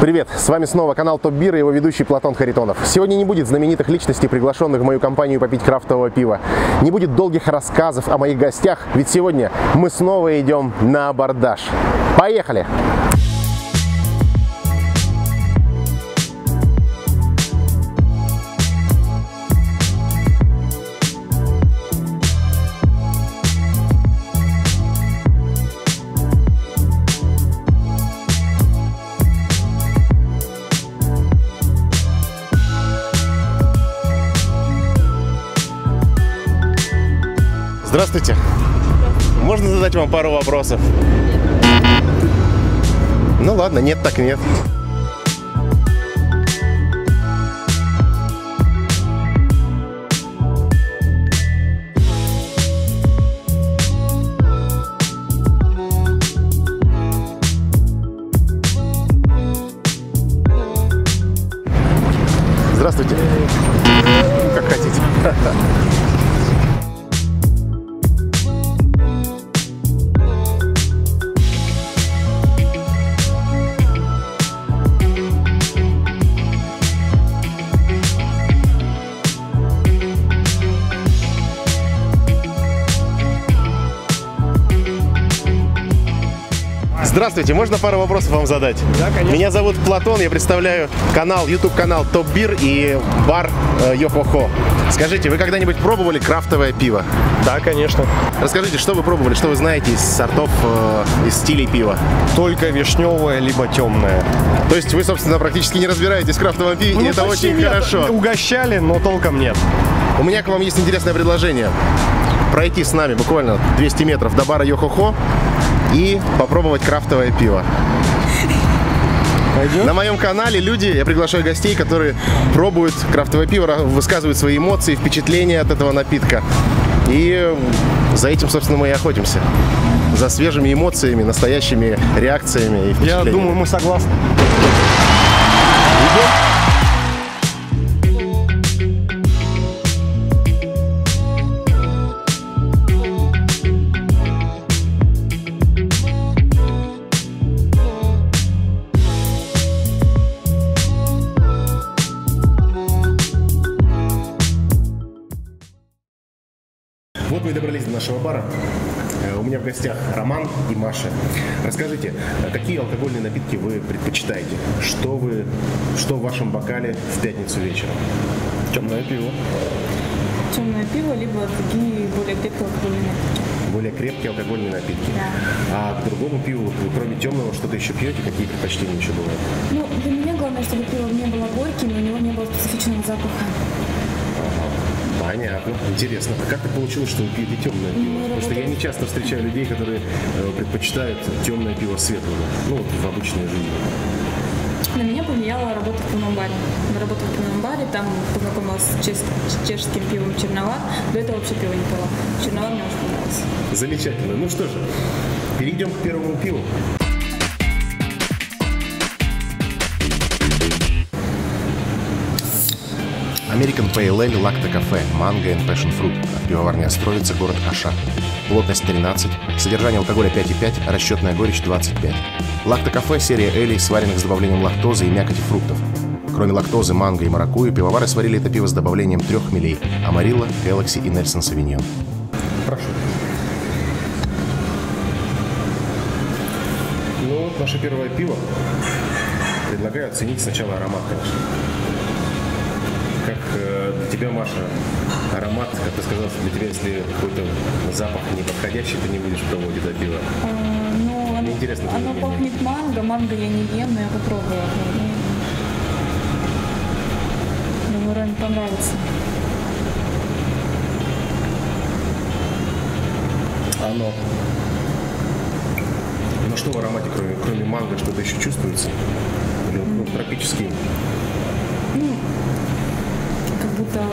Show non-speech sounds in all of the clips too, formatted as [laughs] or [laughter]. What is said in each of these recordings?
Привет, с вами снова канал Топ Бир и его ведущий Платон Харитонов. Сегодня не будет знаменитых личностей, приглашенных в мою компанию попить крафтового пива. Не будет долгих рассказов о моих гостях, ведь сегодня мы снова идем на абордаж. Поехали! Здравствуйте. Можно задать вам пару вопросов? Ну ладно, нет так нет. Здравствуйте, можно пару вопросов вам задать? Да, конечно. Меня зовут Платон, я представляю канал, YouTube канал Топ Бир и бар э, Йохохо. Скажите, вы когда-нибудь пробовали крафтовое пиво? Да, конечно. Расскажите, что вы пробовали, что вы знаете из сортов, э, из стилей пива? Только вишневая, либо темная. То есть вы, собственно, практически не разбираетесь в крафтовом пиве, и это Ну, очень нет. хорошо. Угощали, но толком нет. У меня к вам есть интересное предложение. Пройти с нами буквально 200 метров до бара Йохохо и попробовать крафтовое пиво. Пойдем? На моем канале люди, я приглашаю гостей, которые пробуют крафтовое пиво, высказывают свои эмоции, впечатления от этого напитка. И за этим, собственно, мы и охотимся. За свежими эмоциями, настоящими реакциями и Я думаю, мы согласны. Вот гостях Роман и Маша. Расскажите, э, какие алкогольные напитки вы предпочитаете? Что вы, что в вашем бокале в пятницу вечером? Темное пиво. темное пиво, либо другие более крепкие алкогольные напитки. Более крепкие алкогольные напитки. Да. А к другому пиву, кроме темного, что-то еще пьете? Какие предпочтения еще бывают? Ну, для меня главное, чтобы пиво не было горьким, и у него не было специфичного запаха. Понятно, интересно. А как так получилось, что вы пьете темное пиво? Потому что я не часто встречаю людей, которые э, предпочитают темное пиво светлого. Ну, вот в обычной жизни. На меня повлияла работа в пивном баре. Я работала в пивном баре, там познакомилась с чеш- с чешским пивом Черновар. До этого вообще пиво не пила. Черновар мне очень понравился. Замечательно. Ну что же, перейдем к первому пиву. American Pale Ale Lacto Cafe, Mango and Passion Fruit. Пивоварня Островица, город Аша. Плотность 13, содержание алкоголя 5,5, расчетная горечь 25. Лакто Кафе – серия элей, сваренных с добавлением лактозы и мякоти фруктов. Кроме лактозы, манго и маракуйи, пивовары сварили это пиво с добавлением трех мелей – Амарилла, Galaxy и Нельсон Савиньон. Прошу. Ну вот наше первое пиво. Предлагаю оценить сначала аромат, конечно. Э, для тебя, Маша, аромат, как ты сказал, что для тебя, если какой-то запах неподходящий, ты не будешь пробовать это пиво. А, ну, оно, интересно оно пахнет манго. Манго я не ем, но я попробую. Думаю, Роме понравится. Оно. Ну что в аромате, кроме, кроме манго, что-то еще чувствуется? Или ну, тропический?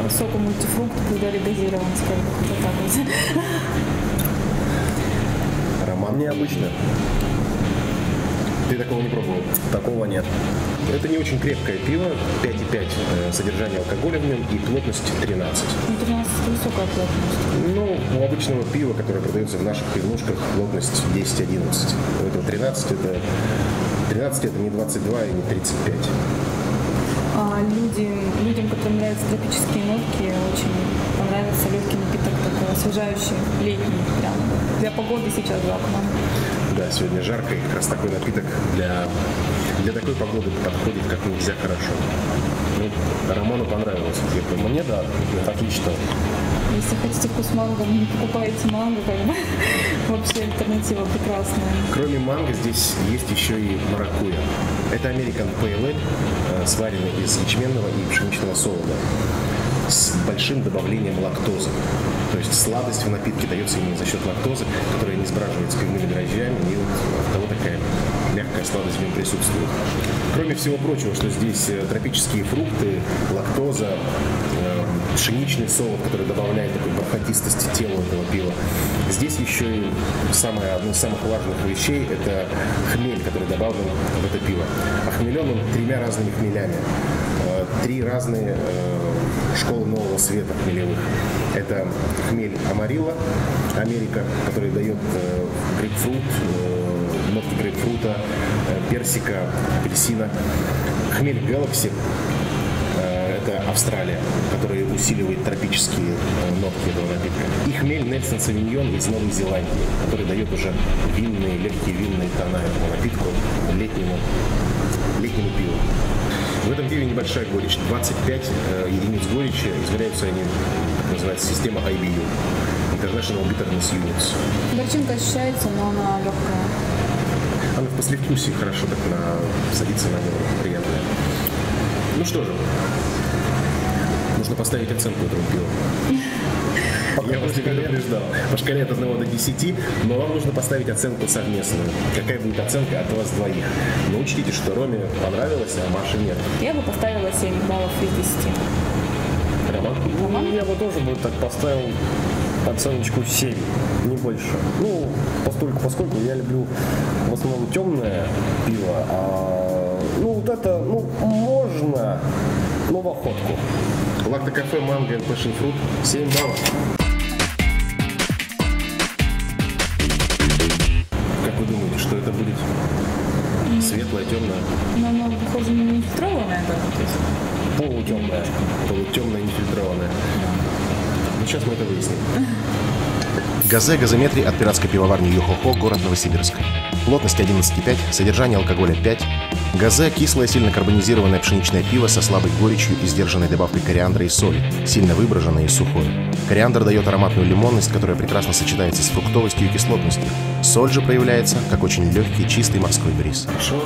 Соком мультифрукт придали газирован, скажем, вот так вот. Аромат Необычно. Ты такого не пробовал? Такого нет. Это не очень крепкое пиво, 5,5 э, содержание алкоголя в нем и плотность 13. Ну, 13 высокая плотность. Ну, у обычного пива, которое продается в наших пивнушках, плотность 10-11. У этого 13 это 13 это не 22 и не 35. А люди, людям, которым нравятся тропические нотки, очень понравится легкий напиток такой освежающий, летний прям. Для погоды сейчас за окном. Да, сегодня жарко, и как раз такой напиток для, для такой погоды подходит как нельзя хорошо. Ну, Роману понравилось. Помню. Мне да, отлично. Если хотите вкус манго, не покупаете манго, как бы [laughs] вообще альтернатива прекрасная. Кроме манго здесь есть еще и маракуйя. Это American Pale Ale, э, сваренный из ячменного и пшеничного солода с большим добавлением лактозы. То есть сладость в напитке дается именно за счет лактозы, которая не сбраживается пивными дрожжами, и вот от того такая мягкая сладость в нем присутствует. Кроме всего прочего, что здесь э, тропические фрукты, лактоза, э, пшеничный солод, который добавляет такой бархатистости телу этого пива. Здесь еще и самое, одно из самых важных вещей – это хмель, который добавлен в это пиво. Охмелен он тремя разными хмелями. Э, Три разные школы нового света хмелевых. Это хмель Амарилла, Америка, который дает грейпфрут, нотки грейпфрута, э, персика, апельсина. Хмель Galaxy, э, это Австралия, которая усиливает тропические э, нотки этого напитка. И хмель Нельсон Савиньон из Новой Зеландии, который дает уже винные, легкие винные тона этому напитку, летнему, летнему пиву. В этом пиве небольшая горечь. 25 э, единиц горечи. Измеряются они, так называется, система IBU. International Bitterness Units. Горчинка ощущается, но она легкая. Послевкусии хорошо так на, садится на него, приятная. Ну что же, нужно поставить оценку этому пиву. Я вас не предупреждал. По шкале от 1 до 10, но вам нужно поставить оценку совместную. Какая будет оценка от вас двоих? Но учтите, что Роме понравилось, а Маше нет. Я бы поставила 7 баллов из 10. Роман? Ну, я бы тоже бы так поставил оценочку 7, не больше. Ну, поскольку, поскольку я люблю в основном темное пиво, а ну вот это, ну, можно, но в охотку. Лактокафе Манго и Passion Fruit 7 баллов. Как вы думаете, что это будет? Светлое, темное, Но оно похоже на нефильтрованное как-то. Полутемное. полутемное, нефильтрованное? Ну, сейчас мы это выясним. Газе газометрий от пиратской пивоварни Йохохо, город Новосибирск. Плотность 11,5, содержание алкоголя 5. Газе – кислое, сильно карбонизированное пшеничное пиво со слабой горечью и сдержанной добавкой кориандра и соли, сильно выброженное и сухое. Кориандр дает ароматную лимонность, которая прекрасно сочетается с фруктовостью и кислотностью. Соль же проявляется как очень легкий, чистый морской бриз. Хорошо.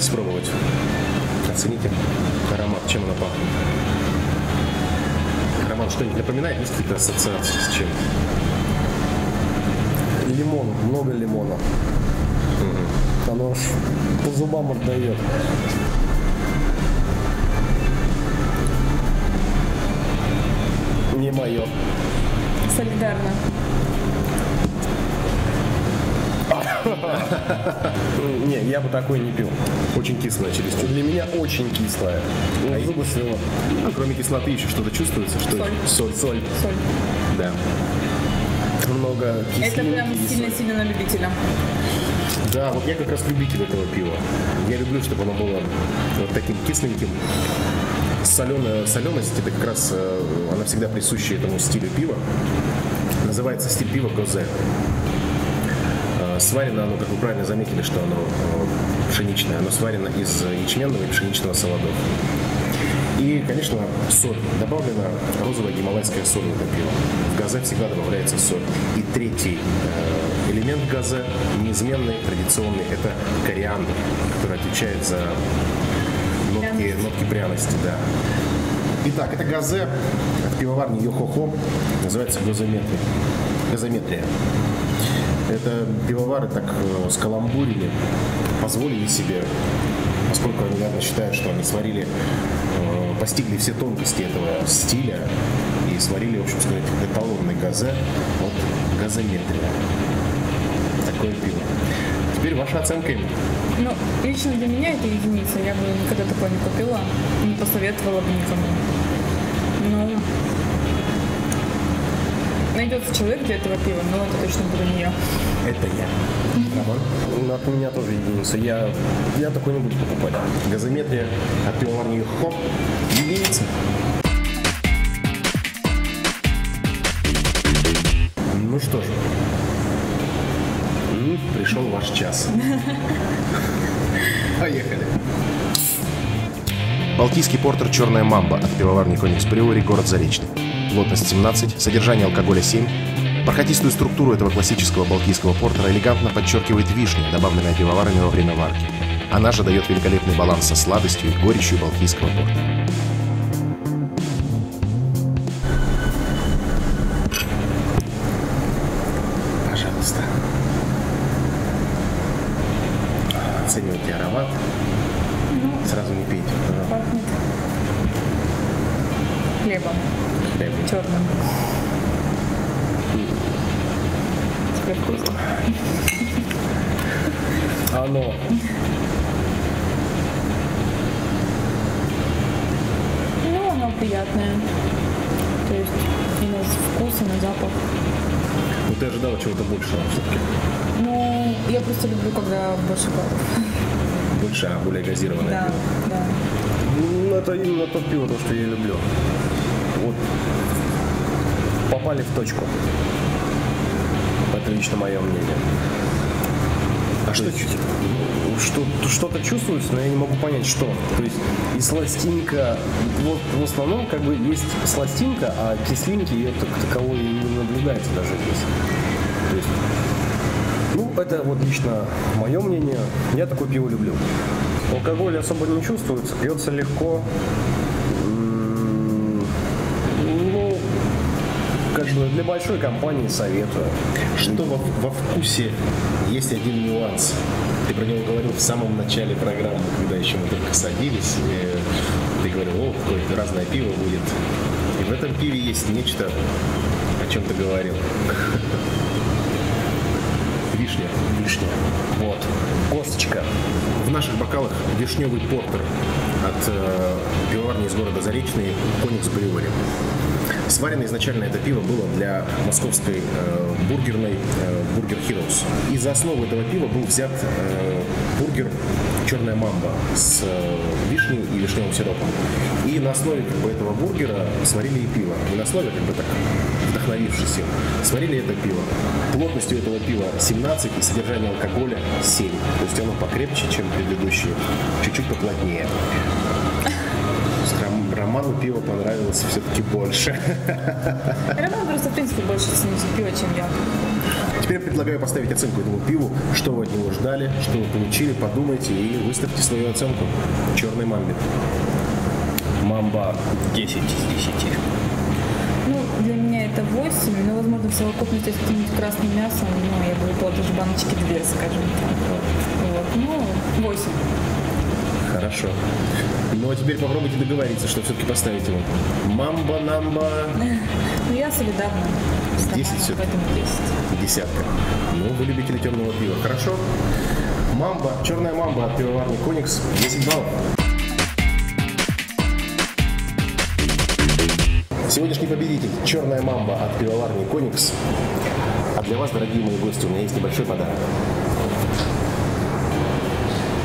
Ну, не торопитесь пробовать. Оцените аромат, чем она пахнет. Роман, что-нибудь напоминает? Есть какие-то ассоциации с чем? Лимон, много лимона. Оно аж по зубам отдает. Не мое. Солидарно. Не, я бы такой не пил. Очень кислая через тюрьму. Для меня очень кислое. Ну, зубы свело. Ну, кроме кислоты еще что-то чувствуется? Что Соль. Соль. Соль. Соль. Да. Много Это кислинки прям и соли. сильно-сильно на любителя. Да, вот я как раз любитель этого пива. Я люблю, чтобы оно было вот таким кисленьким. Соленая, соленость, это как раз, э, она всегда присуща этому стилю пива. Называется стиль пива Гозе. Сварено оно, как вы правильно заметили, что оно э, пшеничное. Оно сварено из ячменного и пшеничного солодов. И, конечно, соль. Добавлена розовая гималайская соль в это пиво. В газе всегда добавляется соль. И третий э, элемент газе, неизменный, традиционный, это кориандр, который отвечает за нотки, нотки пряности. Да. Итак, это газе от пивоварни Йохохо. Называется газометрия. Газометрия. Это пивовары так э, скаламбурили, позволили себе, поскольку они, наверное, считают, что они сварили, э, постигли все тонкости этого стиля и сварили, в общем сказать, эталонный газе от газометрия. Такое пиво. Теперь ваша оценка им. Ну, лично для меня это единица. Я бы никогда такое не купила, не посоветовала бы никому. Ну, найдется человек для этого пива, но это точно буду не я. Это я. Роман? Ну, От меня тоже единица. Я, я такой не буду покупать. Газометрия от пивоварни Йохо. Единица. Ну что же. М, Пришел ваш час. [laughs] Поехали. Балтийский портер «Черная мамба» от пивоварни Коникс Брювери, город Заречный. Плотность 17, содержание алкоголя 7. Бархатистую структуру этого классического балтийского портера элегантно подчеркивает вишня, добавленная пивоварами во время варки. Она же дает великолепный баланс со сладостью и горечью балтийского портера. Тебе вкусно? Оно. Ну, оно приятное. То есть и на вкус, и на запах. Ну ты ожидала чего-то большего все-таки. Ну, я просто люблю, когда больше газов. Больше, а более газированное. Да, да. Ну, это именно то пиво, то, что я люблю. Вот. Попали в точку. Это лично мое мнение. А что что, что-то чувствуется, но я не могу понять, что. То есть и сластинка, вот в основном как бы есть сластинка, а кислинки ее так таковой не наблюдается даже здесь. То есть, ну, это вот лично мое мнение. Я такое пиво люблю. Алкоголь особо не чувствуется, пьется легко. Как бы для большой компании советую. Что во, во вкусе есть один нюанс. Ты про него говорил в самом начале программы, когда еще мы только садились. Ты говорил, о, какое-то разное пиво будет. И в этом пиве есть нечто, о чем ты говорил. [laughs] Вишня. Вишня. Вот. Косточка. Наших бокалах вишневый портер от э, пивоварни из города Заречный Коникс Брювери. Сварено изначально это пиво было для московской э, бургерной э, Burger Heroes. И за основу этого пива был взят э, бургер «Черная мамба» с э, вишней и вишневым сиропом. И на основе как бы, этого бургера сварили и пиво. Не на основе, как бы так, вдохновившись им, сварили это пиво. Плотностью этого пива 17 и содержание алкоголя 7. То есть оно покрепче, чем предыдущие, чуть-чуть поплотнее. Роману пиво понравилось все-таки больше. [laughs] Роман просто, в принципе, больше ценит пиво, чем я. Теперь предлагаю поставить оценку этому пиву, что вы от него ждали, что вы получили, подумайте и выставьте свою оценку черной мамбе. Мамба 10 из 10. Ну, для меня это 8, но, возможно, в совокупности с каким-нибудь красным мясом, ну, я бы даже баночки две, скажем так. Вот. Ну, 8. Хорошо. Ну а теперь попробуйте договориться, что все-таки поставить его. Мамба-намба [laughs] Ну, я солидарна. с 10 Романом, всё-таки. Поэтому 10. десятка. Ну, вы любители темного пива. Хорошо. Мамба, черная мамба от пивоварни Коникс, 10 баллов. Сегодняшний победитель – черная мамба от пивоварни Коникс. А для вас, дорогие мои гости, у меня есть небольшой подарок.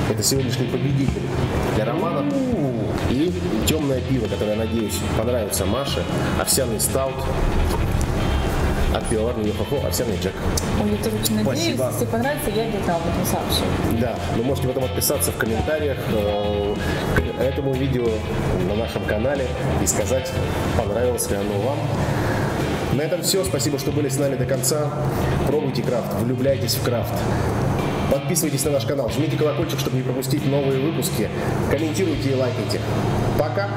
Это сегодняшний победитель для Романа и темное пиво, которое, надеюсь, понравится Маше. Овсяный стаут от пивоварни Йохохо, овсяный джек. Ой, я тоже очень надеюсь, Спасибо. если понравится, я где-то об этом сообщу. Да, вы можете потом отписаться в комментариях э, к этому видео на нашем канале и сказать, понравилось ли оно вам. На этом все. Спасибо, что были с нами до конца. Пробуйте крафт, влюбляйтесь в крафт. Подписывайтесь на наш канал, жмите колокольчик, чтобы не пропустить новые выпуски. Комментируйте и лайкайте. Пока!